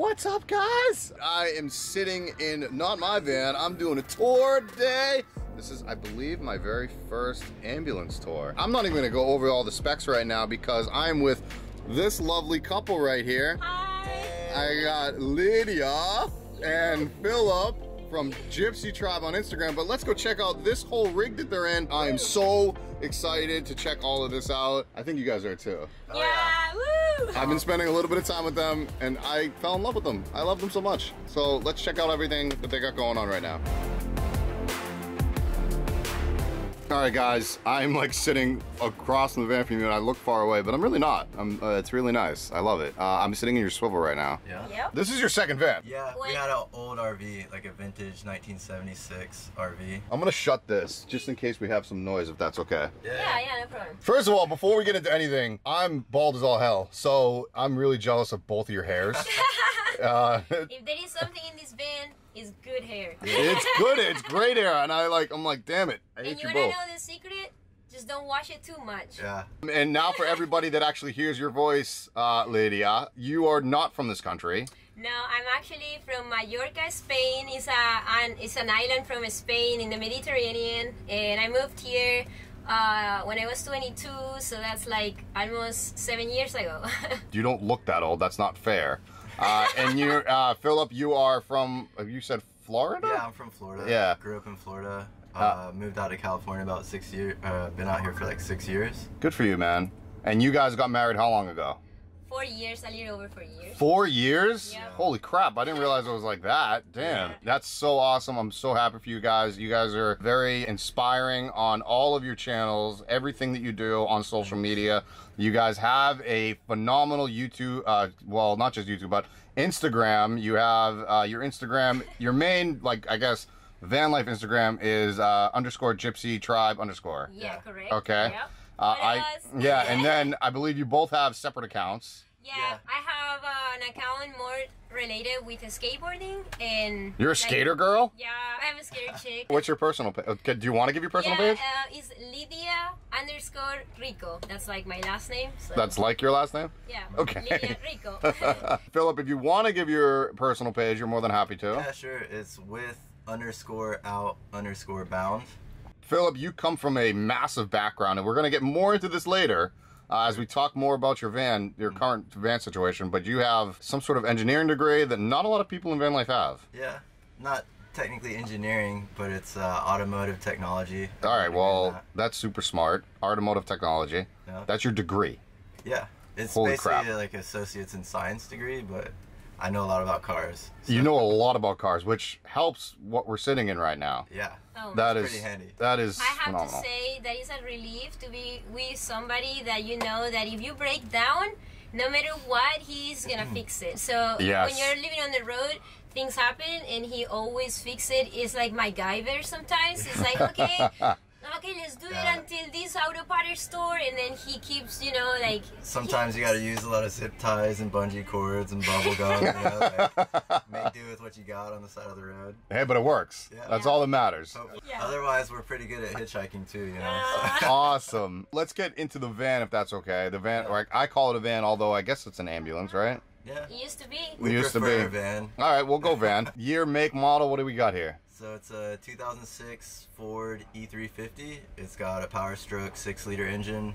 What's up, guys? I am sitting in not my van. I'm doing a tour today. This is, I believe, my very first ambulance tour. I'm not even gonna go over all the specs right now because I'm with this lovely couple right here. Hi. I got Lydia and Philip from Gypsy Tribe on Instagram, but let's go check out this whole rig that they're in. I am so excited to check all of this out. I think you guys are too. Oh, yeah, woo! I've been spending a little bit of time with them and I fell in love with them. I love them so much. So let's check out everything that they got going on right now. All right, guys, I'm like sitting across from the van from you and I look far away, but I'm really not. I'm, uh, it's really nice. I love it. Uh, I'm sitting in your swivel right now. Yeah. Yep. This is your second van. Yeah, What? we had an old RV, like a vintage 1976 RV. I'm gonna shut this just in case we have some noise, if that's okay. Yeah, yeah, yeah no problem. First of all, before we get into anything, I'm bald as all hell, so I'm really jealous of both of your hairs. uh, If there is something in this van, it's good hair. it's good, it's great hair, and I like, I'm like, damn it, I and hate you you wanna both. know the secret? Just don't wash it too much. Yeah. And now for everybody that actually hears your voice, uh, Lydia, you are not from this country. No, I'm actually from Mallorca, Spain. It's a an, it's an island from Spain in the Mediterranean, and I moved here uh, when I was 22. So that's like almost seven years ago. You don't look that old. That's not fair. Uh, and you, uh, Philip, you are from. uh, You said Florida. Yeah, I'm from Florida. Yeah. Grew up in Florida. Uh, moved out of California about six years. Uh, been out here for like six years. Good for you, man. And you guys got married how long ago? Four years, a little over four years. Four years? Yeah. Holy crap, I didn't realize it was like that. Damn. Yeah. That's so awesome. I'm so happy for you guys. You guys are very inspiring on all of your channels, everything that you do on social media. You guys have a phenomenal YouTube, uh, well, not just YouTube, but Instagram. You have uh, your Instagram, your main, like, I guess, van life Instagram is uh, underscore gypsy tribe underscore. Yeah, Yeah. correct. Okay. Yep. Uh, I, yeah, and then I believe you both have separate accounts. Yeah, Yeah. I have uh, an account more related with skateboarding and. You're a like- skater girl? Yeah, I'm a skater chick. What's your personal page? Do you want to give your personal yeah, page? uh, it's Lydia underscore Rico. That's like my last name. So That's like your last name? yeah. okay. Lydia Rico. Philip, if you want to give your personal page, you're more than happy to. Yeah, sure. It's with underscore out underscore bound. Philip, you come from a massive background, and we're going to get more into this later uh, as we talk more about your van, your current van situation. But you have some sort of engineering degree that not a lot of people in van life have. Yeah. Not technically engineering, but it's uh, automotive technology. All right, well, that. that's super smart. Automotive technology. Yeah. That's your degree. Yeah. It's Holy basically crap. like associates in science degree, but I know a lot about cars. so- You know a lot about cars, which helps what we're sitting in right now. Yeah. oh, That is pretty handy. that is I have phenomenal. to say that is a relief to be with somebody that you know that if you break down, no matter what, he's gonna mm-hmm. fix it. So Yes. when you're living on the road, things happen, and he always fix it. It's like my MacGyver sometimes. It's like okay. Okay, let's do Yeah. it until this auto party store, and then he keeps, you know, like Sometimes you got to use a lot of zip ties and bungee cords and bubble gum. You know, like, make do with what you got on the side of the road. Hey, but it works. Yeah. That's Yeah. all that matters. Yeah. Otherwise, we're pretty good at hitchhiking too. You know. Uh, awesome. Let's get into the van if that's okay. The van, or I call it a van, although I guess it's an ambulance, right? yeah. it used to be. We used to be. a van. All right, we'll go van. Year, make, model. What do we got here? So it's a 2006 Ford E350. It's got a Power Stroke six liter engine.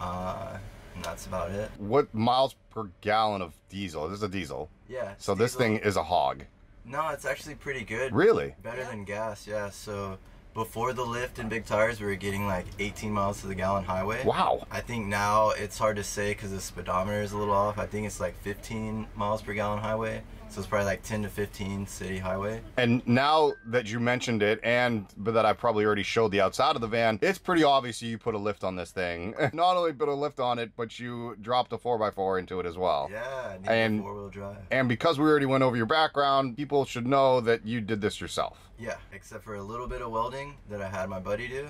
Uh, and that's about it. What miles per gallon of diesel? This is a diesel. Yeah. it's So this diesel. thing is a hog. No, it's actually pretty good. Really? Better Yeah. than gas, yeah. So before the lift and big tires, we were getting like 18 miles to the gallon highway. Wow. I think now it's hard to say because the speedometer is a little off. I think it's like 15 miles per gallon highway. So it's probably like 10 to 15 city highway. And now that you mentioned it, and but that I probably already showed the outside of the van, it's pretty obvious you put a lift on this thing. Not only put a lift on it, but you dropped a 4x4 into it as well. Yeah, And- four wheel drive. And because we already went over your background, people should know that you did this yourself. Yeah, except for a little bit of welding that I had my buddy do.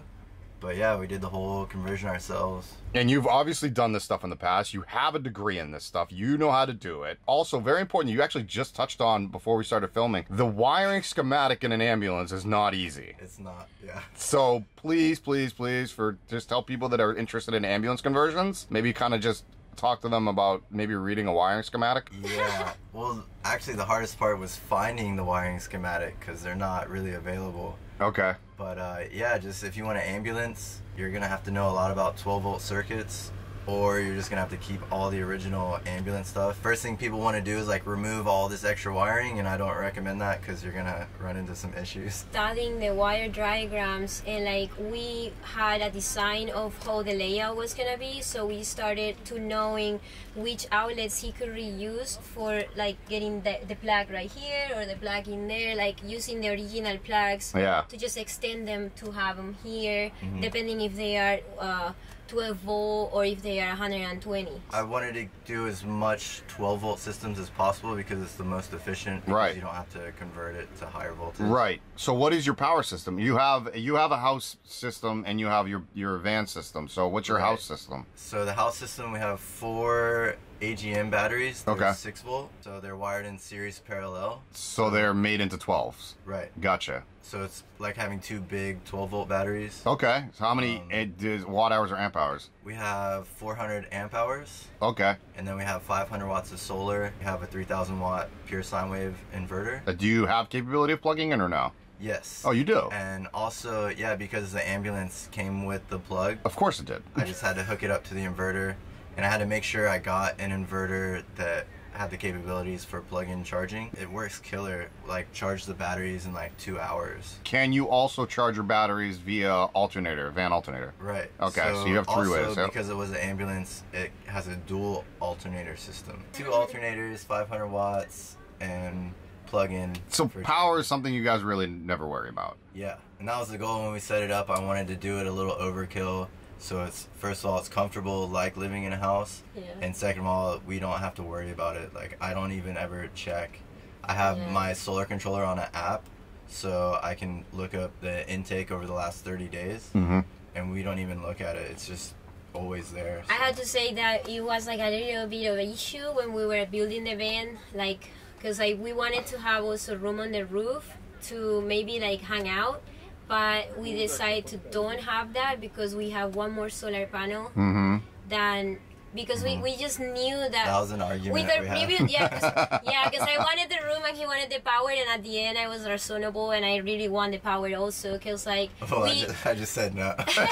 But yeah, we did the whole conversion ourselves. And you've obviously done this stuff in the past. You have a degree in this stuff. You know how to do it. Also, very important, you actually just touched on before we started filming the wiring schematic in an ambulance is not easy. It's not, yeah. So please, please, please, for just tell people that are interested in ambulance conversions, maybe kind of just talk to them about maybe reading a wiring schematic. Yeah. Well, actually the hardest part was finding the wiring schematic because they're not really available. Okay. But uh, yeah, just if you want an ambulance, you're gonna have to know a lot about 12 volt circuits, or you're just gonna have to keep all the original ambulance stuff. First thing people want to do is like remove all this extra wiring, and I don't recommend that because you're gonna run into some issues. studying the wire diagrams and like we had a design of how the layout was gonna be so we started to knowing which outlets he could reuse for like getting the, the plug right here or the plug in there like using the original plugs Yeah. to just extend them to have them here depending if they are uh, 12 volt or if they are 120 I wanted to do as much 12 volt systems as possible because it's the most efficient. Because Right. You don't have to convert it to higher voltage. Right. So what is your power system? You have you have a house system and you have your your van system. So what's your Right. house system? So the house system, we have four AGM batteries. They're Okay. Six volt. So they're wired in series parallel. So they're made into 12s. Right. Gotcha. So it's like having two big 12 volt batteries. Okay. So how many Um, it is watt hours or amp hours? We have 400 amp hours, Okay. and then we have 500 watts of solar. We have a 3000 watt pure sine wave inverter. Uh, do you have capability of plugging in or no? Yes. Oh, you do. And also, yeah, because the ambulance came with the plug, Of course it did. I just had to hook it up to the inverter, and I had to make sure I got an inverter that had the capabilities for plug-in charging. It works killer. Like charge the batteries in like two hours. Can you also charge your batteries via alternator, van alternator? Right. Okay, so you have three also, ways, yep. because it was an ambulance, it has a dual alternator system. Two alternators, 500 watts, and plug-in. So for power is something you guys really never worry about. Yeah, and that was the goal when we set it up. I wanted to do it a little overkill, so it's first of all it's comfortable, like living in a house, Yeah. and second of all we don't have to worry about it. Like I don't even ever check. I have Yeah. my solar controller on an app, so I can look up the intake over the last 30 days, Mm-hmm. and we don't even look at it. It's just always there. I had to say that it was like a little bit of an issue when we were building the van, like, cause like we wanted to have also room on the roof to maybe like hang out, but we decided to don't have that because we have one more solar panel Mm-hmm. than because we, we just knew that that was an argument with our we had. previous yeah cause, yeah because I wanted the room and he wanted the power and at the end I was reasonable and I really want the power also because like Oh, I we just, I just said no. Sorry,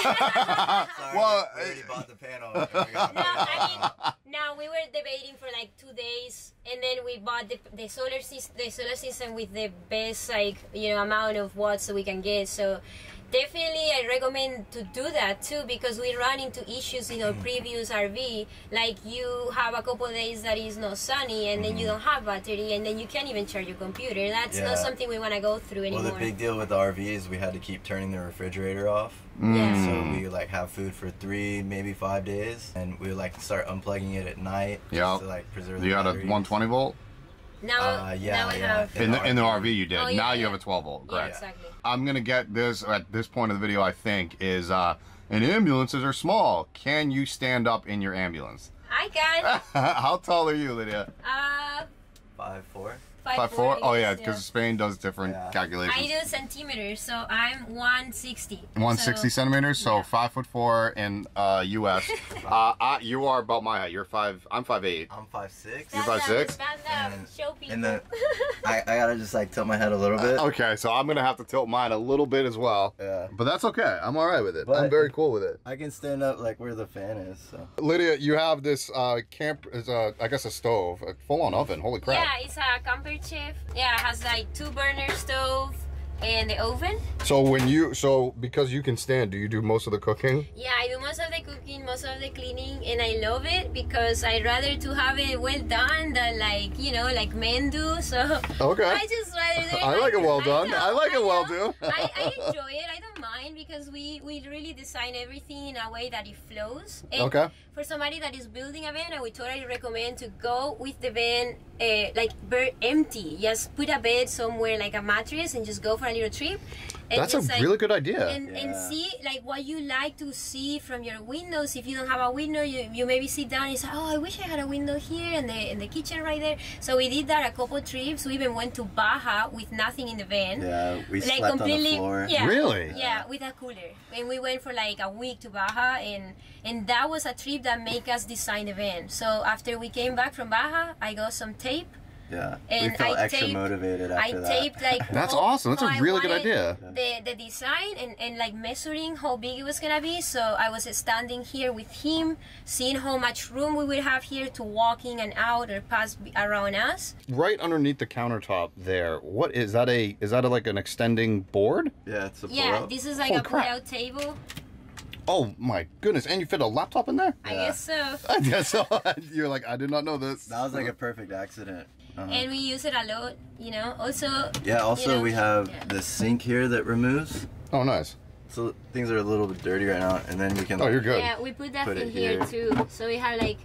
Well, we already uh, bought the panel. No, to put it I mean, now we were debating for like two days, and then we bought the, the solar system, the solar system with the best like you know amount of watts we can get. So definitely, I recommend to do that too because we run into issues in our mm. previous RV. Like you have a couple days that is not sunny, and then you mm. don't have battery, and then you can't even charge your computer. That's Yeah. not something we want to go through anymore. Well, the big deal with the RV is we had to keep turning the refrigerator off. Mm. Yeah. So we like have food for three, maybe five days, and we like start unplugging it at night. Yeah. To like preserve. You the got a 120 volt now, Uh, yeah, now I yeah. have. in the in the RV. You did. Oh, yeah, now you have a 12 volt. Yeah, exactly. I'm gonna get this at this point of the video. I think is uh, and ambulances are small. Can you stand up in your ambulance? I can. How tall are you, Lydia? Uh, Five four. Five, Five four. Oh yeah, yes, because Spain does different Yeah. calculations. I do centimeters, so I'm 160. 160 So- centimeters, so yeah. five foot four in uh, U.S. uh, I, you are about my height. You're five. I'm five eight. I'm five six. You're Stand five up, six? Stand up, And- show people. and then- I, I gotta just like tilt my head a little bit. Okay, so I'm gonna have to tilt mine a little bit as well. Yeah. But that's okay. I'm all right with it. I'm very cool with it. I can stand up like where the fan is. So. Lydia, you have this uh, camp, is a, I guess a stove, a full-on oven. Holy crap! yeah, it's a camper Yeah, it has like two burner stove and the oven. So when you, so because you can stand, do you do most of the cooking? Yeah, I do most of the cooking, most of the cleaning, and I love it because I rather to have it well done than like you know like men do. So Okay. I just rather. I like it well done. know, I like it well done. I, I enjoy it. I don't mind because we we really design everything in a way that it flows. And Okay. For somebody that is building a van, I would totally recommend to go with the van uh, like very empty. Just put a bed somewhere like a mattress and just go for a little trip. And That's a like, really good idea. and, and see like what you like to see from your windows. If you don't have a window you, you maybe sit down and say oh i wish i had a window here and the in the kitchen right there. So we did that a couple trips. We even went to baja with nothing in the van. Yeah, we like slept on the completely floor. yeah Really? yeah with a cooler. And we went for like a week to baja and and that was a trip that made us design the van. So after we came back from baja i got some tape Yeah. And we felt I extra taped- motivated I after that. taped like That's how- awesome. That's a how I really good idea. The the design and, and like measuring how big it was gonna be. So I was standing here with him, seeing how much room we would have here to walk in and out or pass around us. Right underneath the countertop there. What is that? A is that a, like an extending board? yeah, it's a pull Yeah, out. this is like Holy a crap. pull-out table. Oh my goodness! And you fit a laptop in there? I Yeah. guess so. I guess so. You're like, I did not know this. That was like a perfect accident. Uh-huh. And we use it a lot, you know. Also, yeah, also you know, we have yeah. the sink here that removes. Oh, nice. So things are a little bit dirty right now, and then we can. Oh, you're good. Yeah, we put that Put in here, here. too. So we have like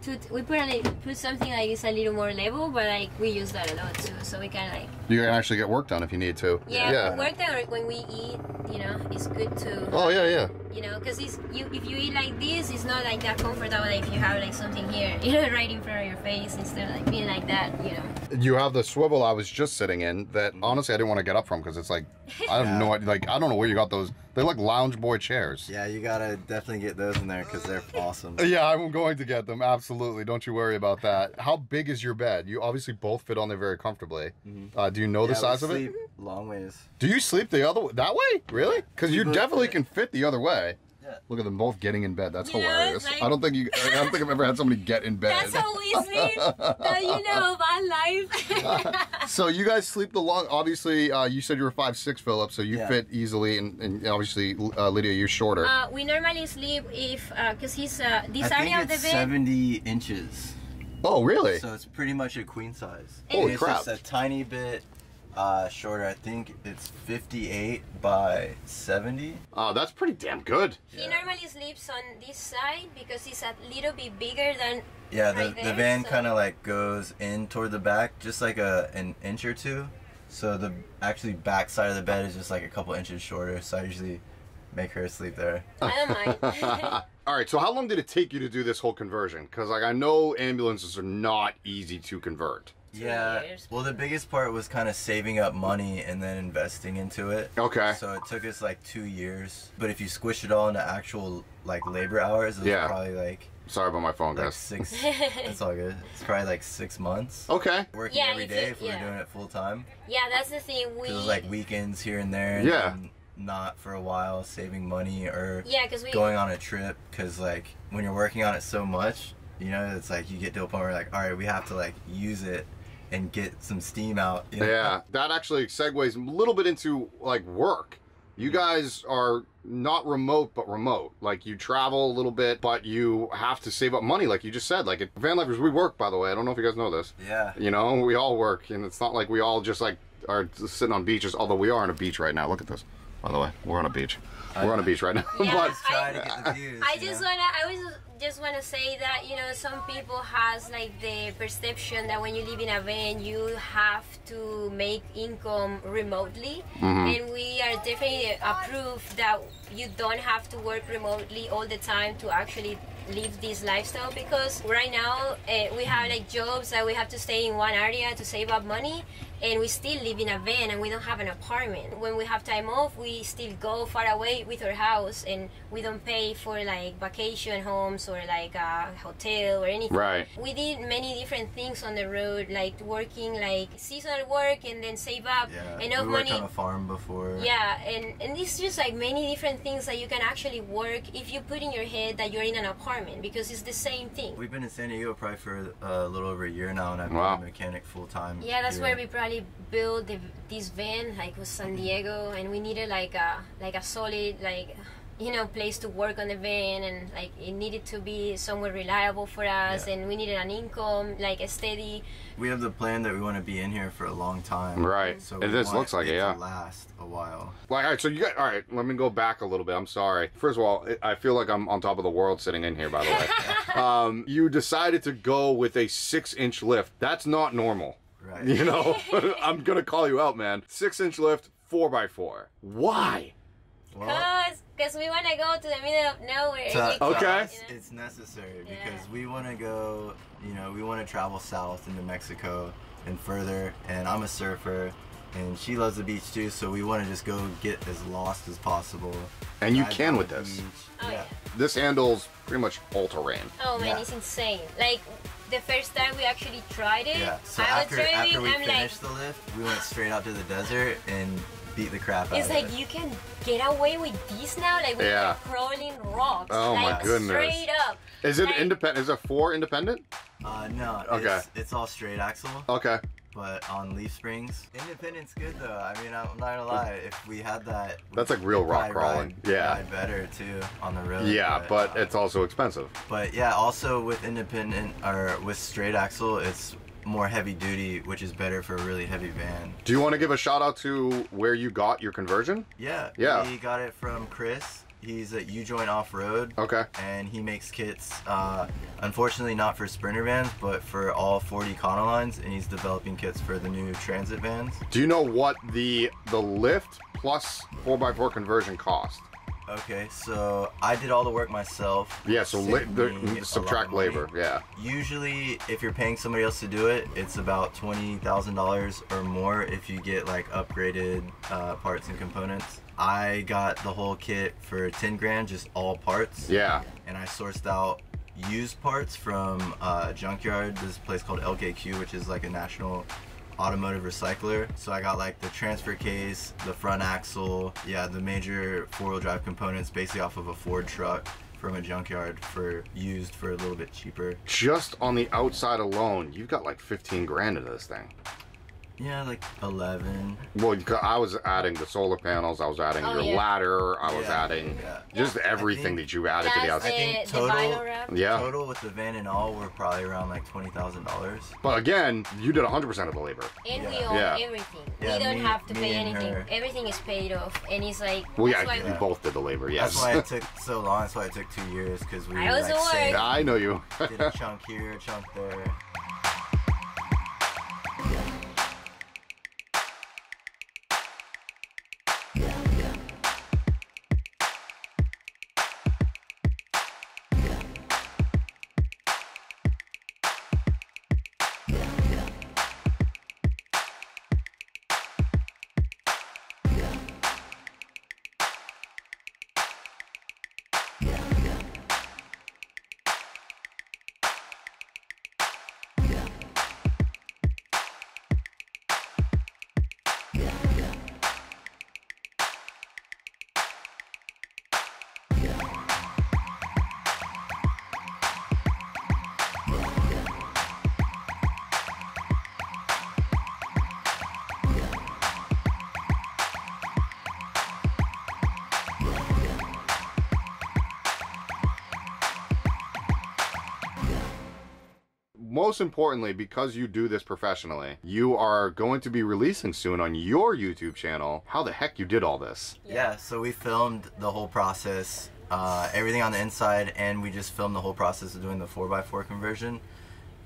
two. we put a, like, put something like it's a little more level, but like we use that a lot too. So we can like You can actually get work done if you need to. yeah, Yeah. work that or when we eat, you know, it's good to. Oh yeah, yeah. You know, because it's you if you eat like this, it's not like that comfortable like if you have like something here, you know, right in front of your face instead of like being like that, you know. You have the swivel I was just sitting in that honestly I didn't want to get up from because it's like I don't know idea. Like I don't know where you got those. They're like lounge boy chairs. Yeah, you gotta definitely get those in there because they're awesome. Yeah, I'm going to get them. Absolutely. Don't you worry about that. How big is your bed? You obviously both fit on there very comfortably. Uh, do you know the. Yeah, we size of it? Long ways. Do you sleep the other that way? Really? Because you definitely can fit the other way. Yeah. Look at them both getting in bed. That's You hilarious. it's like- I don't think you. I don't think I've ever had somebody get in bed. That's how we sleep. Now you know about life. so you guys sleep the long. Obviously, uh, you said you were five six, Philip. So you Yeah. fit easily, and, and obviously, uh, Lydia, you're shorter. uh, we normally sleep if because he's uh, this I think area of the it's bed. 70 inches. oh, really? So it's pretty much a queen size. Holy it's crap. just a tiny bit uh, shorter. I think it's 58 by 70. Oh, that's pretty damn good. He Yeah. normally sleeps on this side because he's a little bit bigger than. Yeah, the, Right the there, van so- kind of like goes in toward the back, just like a an inch or two. So the actually back side of the bed is just like a couple inches shorter. So I usually make her sleep there. I don't mind. All right. So how long did it take you to do this whole conversion? Because like I know ambulances are not easy to convert. Yeah. years. Well, the biggest part was kind of saving up money and then investing into it. Okay. So it took us like two years. But if you squish it all into actual like labor hours, it was Yeah. probably like Sorry about my phone, like guys. six. it's all good. It's probably like six months. Okay. Working Yeah, every if day if we yeah. were doing it full time. yeah, that's the thing. We. It was like weekends here and there. And Yeah. Not for a while, saving money or yeah, because we. going on a trip. Because like when you're working on it so much, you know, it's like you get to a point where like, all right, we have to like use it and get some steam out. you know? Yeah, that actually segues a little bit into like work. You guys are not remote, but remote. Like you travel a little bit, but you have to save up money, like you just said. Like at van lifers, we work. By the way, I don't know if you guys know this. Yeah. You know, we all work, and it's not like we all just like are sitting on beaches. Although we are on a beach right now. Look at this. By the way, we're on a beach. We're on a beach right now. Yeah, but Just try to get the views. I just know? wanna. I was just wanna say that you know some people has like the perception that when you live in a van you have to make income remotely, and we are definitely a proof that you don't have to work remotely all the time to actually live this lifestyle because right now uh, we have like jobs that we have to stay in one area to save up money and we still live in a van and we don't have an apartment when we have time off we still go far away with our house and we don't pay for like vacation homes or like a hotel or anything Right. we did many different things on the road like working like seasonal work and then save up Yeah. enough we worked money on a farm before. yeah, and and it's just like many different things that you can actually work if you put in your head that you're in an apartment because it's the same thing. We've been in San Diego probably for uh, a little over a year now, and I've Wow. been a mechanic full time. Yeah, that's where we probably built the, this van, like with San Diego, and we needed like a like a solid like you know place to work on the van, and like it needed to be somewhere reliable for us, Yeah. and we needed an income like a steady. We have the plan that we want to be in here for a long time. Right. So It we looks like it, to yeah. last a while. Like, all right, so you got all right. Let me go back a little bit. I'm sorry. First of all, I- I feel like I'm on top of the world sitting in here. By the way, um, you decided to go with a six-inch lift. That's not normal. Right. You know, I'm gonna call you out, man. Six-inch lift, four by four. Why? Well, Cause, cause we want to go to the middle of nowhere. to, to Okay. us, you know? it's necessary Yeah. because we want to go. You know, we want to travel south into Mexico and further. And I'm a surfer, and she loves the beach too. So we want to just go get as lost as possible. And you can with this. Oh, yeah. This handles pretty much all terrain. Oh man, Yeah. it's insane. Like the first time we actually tried it. Yeah. So I after was driving, after we I'm like, finished the lift, we went straight out to the desert and beat the crap out of it. it's like it. you can get away with this now. Like we Yeah. were crawling rocks. Oh my goodness. Straight up. Is it Like- independent? Is it four independent? Uh, no. Okay. It's, it's all straight axle, Okay. But on leaf springs. Independent's good though. I mean, I'm not gonna lie. If we had that, That's like real rock crawling. Ride, Yeah. ride better too on the road. Yeah, but uh, it's also expensive. But yeah, also with independent or with straight axle, it's more heavy duty, which is better for a really heavy van. Do you want to give a shout out to where you got your conversion? Yeah. Yeah. We got it from Chris. He's at U Joint Off Road. Okay. And he makes kits, uh, unfortunately not for Sprinter vans, but for all 40 Econolines, and he's developing kits for the new Transit vans. Do you know what the the lift plus 4x4 conversion cost? Okay, so I did all the work myself. Yeah, so Saved the, me a lot subtract labor. Yeah. Usually, if you're paying somebody else to do it, it's about twenty thousand dollars or more if you get like upgraded uh, parts and components. I got the whole kit for ten grand, just all parts. Yeah. And I sourced out used parts from uh, Junkyard. This place called LKQ, which is like a national automotive recycler. So I got like the transfer case, the front axle, yeah, the major four-wheel drive components, basically off of a Ford truck from a junkyard for used for a little bit cheaper. Just on the outside alone, you've got like 15 grand into this thing. Yeah, like 11. Well, I was adding the solar panels. I was adding Oh, your yeah. ladder. I was Yeah, adding yeah. just everything think that you added to the That's outside. I think the, the total- Yeah. Total with the van and all, we're probably around like $20,000. But again, you did 100% of the labor. And we Yeah. own Yeah. everything. Yeah, we don't me- have to pay anything. her. Everything is paid off. And it's like, Well, that's yeah, why you both did the labor. Yes. That's why it took so long. That's why it took two years because we I also like, worked. saved- I know you. did a chunk here, a chunk there. Most importantly, because you do this professionally, you are going to be releasing soon on your YouTube channel how the heck you did all this. Yeah. so we filmed the whole process, uh, everything on the inside, and we just filmed the whole process of doing the 4x4 conversion,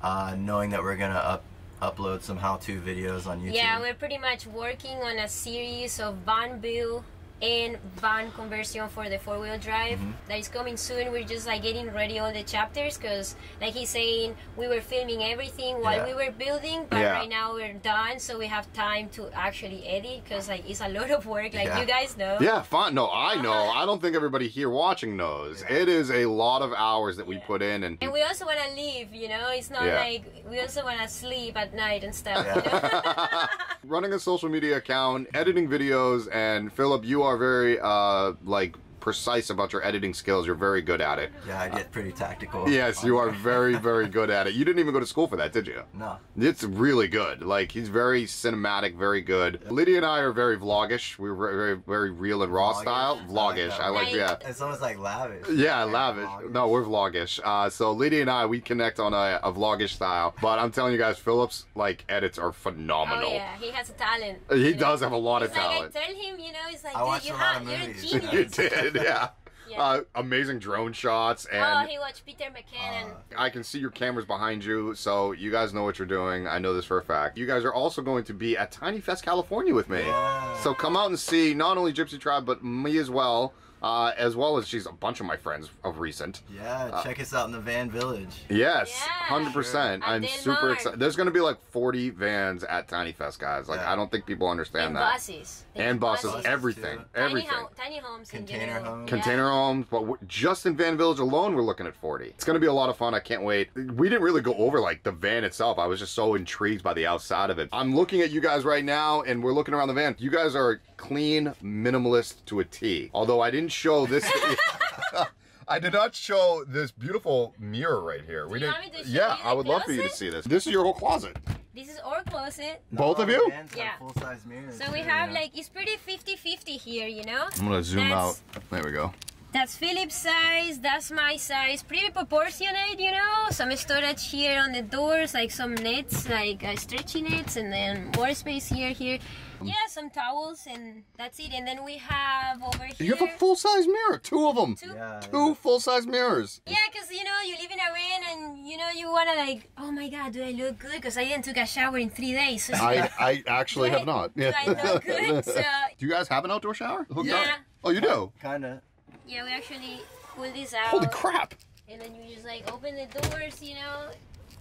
uh, knowing that we're gonna up upload some how-to videos on YouTube. Yeah, we're pretty much working on a series of van build and van conversion for the four wheel drive Mm-hmm. that is coming soon. We're just like getting ready all the chapters because, like he's saying, we were filming everything while Yeah. we were building, but Yeah. right now we're done, so we have time to actually edit because like it's a lot of work, like Yeah. you guys know. Yeah, fine. No, I know. I don't think everybody here watching knows. It is a lot of hours that we put in, and And we also want to leave. you know. It's not like we also want to sleep at night and stuff. You know? running a social media account, editing videos, and Philip, you are very uh like precise about your editing skills. You're very good at it. Yeah, I get pretty tactical. Yes, you are very, very good at it. You didn't even go to school for that, did you? No. It's really good. Like he's very cinematic, very good. Lydia and I are very vlogish. We're very, very, very real and raw Vlogish. style. I like Vlogish. I like, Like- yeah. It's almost like lavish. Yeah, Like lavish. vloggers. No, we're vlogish. Uh, so Lydia and I, we connect on a, a vlogish style. But I'm telling you guys, Philip's like edits are phenomenal. Oh yeah, he has a talent. He you know? does have a lot of like talent. I tell him, you know, it's like, I dude, watched you a lot have, of you're a movies. you genius. Did, yeah. Yeah. Uh, amazing drone shots, and oh, he watched Peter McKinnon. Uh, I can see your cameras behind you, so you guys know what you're doing. I know this for a fact. You guys are also going to be at Tiny Fest California with me. Yeah. So come out and see not only Gypsy Tribe, but me as well. Uh, as well as she's a bunch of my friends of recent. Yeah, Uh, check us out in the van village. Yes, Yeah. hundred percent. Sure. I'm super excited. There's going to be like 40 vans at Tiny Fest, guys. Like Yeah. I don't think people understand and that. buses. And buses, Buses, everything, too. Tiny, everything. home, tiny homes Container general. homes. Container homes, but just in Van Village alone, we're looking at 40. It's going to be a lot of fun. I can't wait. We didn't really go over like the van itself. I was just so intrigued by the outside of it. I'm looking at you guys right now, and we're looking around the van. You guys are clean, minimalist to a T. Although I didn't show this. I did not show this beautiful mirror right here. We Do you didn't. want me to show yeah, you I the would love for you to see this. This is your whole closet. This is our closet. Both of you? all vans have Yeah. Full-size mirrors. So we too, have yeah. like it's pretty 50-50 here, you know. I'm gonna zoom That's- out. There we go. That's Philip's size, that's my size. Pretty proportionate, you know. Some storage here on the doors, like some nets, like uh, stretchy nets, and then more space here, here. Yeah, some towels, and that's it. And then we have over here. You have a full size mirror. Two of them. Two- Yeah, Two full size mirrors. Yeah, because you know, you live in a van and you know, you want to like, oh my god, do I look good? Because I didn't took a shower in three days. So I, I actually Do I- have not. do I look good? So, Do you guys have an outdoor shower hooked up? Yeah. Oh, you do? Kinda. yeah, we actually pull this out. Holy crap! And then you just like open the doors, you know.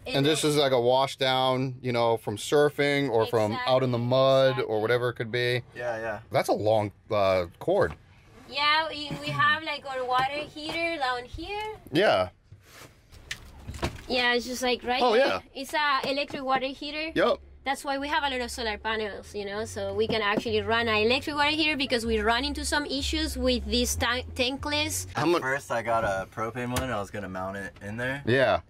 And this is like a wash down, you know, from surfing or from out in the mud exactly. or whatever it could be. Yeah, yeah. That's a long uh, cord. Yeah, we, we have like our water heater down here. Yeah. Yeah, it's just like right Oh, here. yeah. It's a electric water heater. Yep. That's why we have a lot of solar panels, you know, so we can actually run an electric water heater because we run into some issues with this ta- tankless. How much? First, I got a propane one. I was gonna mount it in there. Yeah.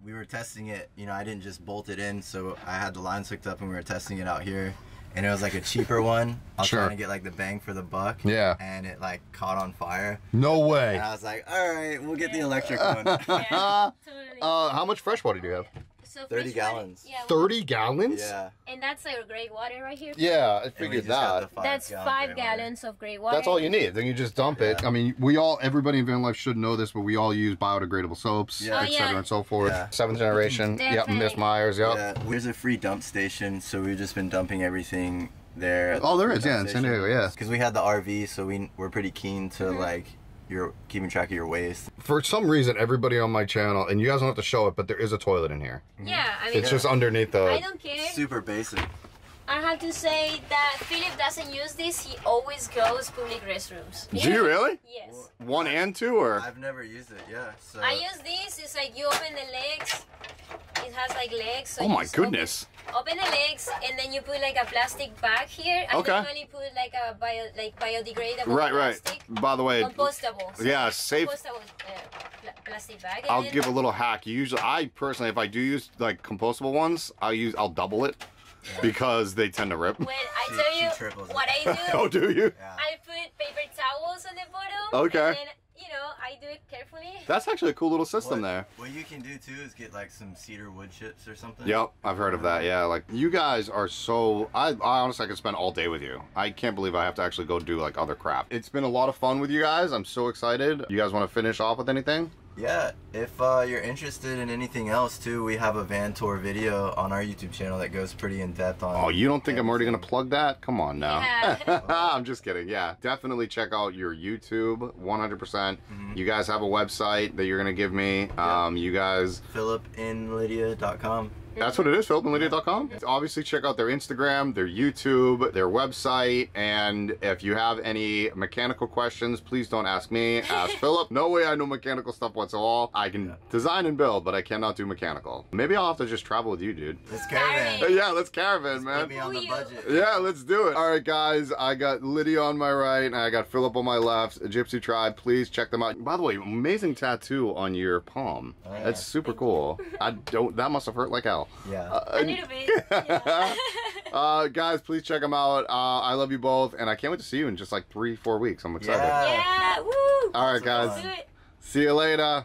And we were testing it. You know, I didn't just bolt it in, so I had the lines hooked up, and we were testing it out here. And it was like a cheaper one. I was Sure. trying to get like the bang for the buck. Yeah. And it like caught on fire. No way. And I was like, all right, we'll get the electric one. Yeah, totally. Uh, how much fresh water do you have? So 30 fresh water- gallons. Yeah, 30 gallons? yeah. and that's like gray water right here. Yeah, I figured that. five That's gallon five gray water. gallons of gray water. That's all you need. Then you just dump it. I mean, we all, everybody in van life should know this, but we all use biodegradable soaps, Yeah. Oh, et cetera yeah. and so forth. Yeah. Seventh generation. Yep, Definitely. Miss Meyer's. Yep. Yeah, there's a free dump station, so we've just been dumping everything there. at Oh, the there free is, yeah, in San Diego, yeah. Because we had the RV, so we we're pretty keen to Mm-hmm. like you're keeping track of your waste. For some reason, everybody on my channel, and you guys don't have to show it, but there is a toilet in here. Yeah, I mean, It's just underneath the. I don't care. Super basic. I have to say that Philip doesn't use this. He always goes public restrooms. Do you really? Yes. One and two, or? I've never used it. Yeah. So I use this. It's like you open the legs. It has like legs. So Oh my goodness. Open, open the legs and then you put like a plastic bag here. I Okay. normally put like a bio, like biodegradable Right, right. By the way, Compostable. so yeah, safe. Compostable uh, plastic bag. I'll then- give a little hack. Usually, I personally, if I do use like compostable ones, I'll use, I'll double it because they tend to rip. When I tell she you triples it. what I do, Oh, do you? Yeah. I put paper towels on the bottom. Okay. And then, you know, I do it carefully. That's actually a cool little system what, there. What you can do too is get like some cedar wood chips or something. Yep, I've heard of that. Yeah, like you guys are so. I, I honestly I could spend all day with you. I can't believe I have to actually go do like other crap. It's been a lot of fun with you guys. I'm so excited. You guys want to finish off with anything? Yeah. If uh, you're interested in anything else too, we have a van tour video on our YouTube channel that goes pretty in depth on. Oh, you don't think I'm already gonna plug that? Come on now. Yeah. I'm just kidding. Yeah, definitely check out your YouTube. 100. percent You guys have a website that you're gonna give me. Um, you guys. PhilipAndLydia.com. That's what it is, philipandlydia.com. Obviously, check out their Instagram, their YouTube, their website, and if you have any mechanical questions, please don't ask me. Ask Philip. No way I know mechanical stuff whatsoever. I can Yeah. design and build, but I cannot do mechanical. Maybe I'll have to just travel with you, dude. This Sorry. caravan. Yeah, let's caravan, Put man. me on the budget. Yeah, let's do it. All right, guys. I got Lydia on my right, and I got Philip on my left. Gypsy Tribe. Please check them out. By the way, amazing tattoo on your palm. Oh, yeah. That's super cool. I don't. That must have hurt like hell. Yeah. Uh, A little bit. Yeah. uh, guys, please check them out. Uh, I love you both, and I can't wait to see you in just like three, four weeks. I'm excited. Yeah. yeah. Woo. All right, guys. Do it. See you later.